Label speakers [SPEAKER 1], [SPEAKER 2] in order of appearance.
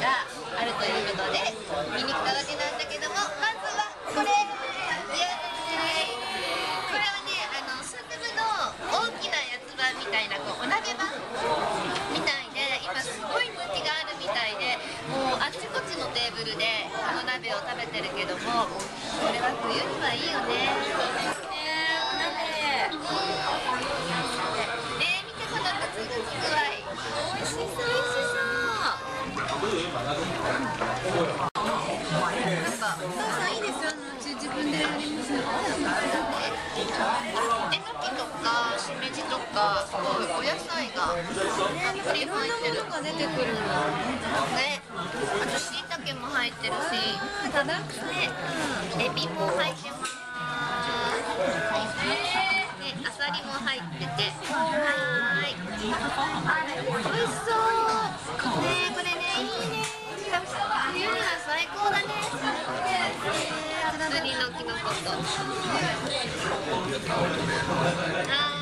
[SPEAKER 1] があるということで見に来たわけなんだけどもまずはこれこれはねあのスープの大きなやつ版みたいなこうお鍋版みたいで今す。ごい向気があるみたいでもうあっちこっちのテーブルでこの鍋を食べてるけどもこれは冬にはいいよねお
[SPEAKER 2] 母さんいいですようち自分でやりますよ
[SPEAKER 1] えのきとかしめじとかすごいお野菜がたっぷり入ってるのが出てくるのねあとしいたけも入ってるしただくさんエビも入ってますねあさりも入っててはい美味しそう。りのきのこと。あ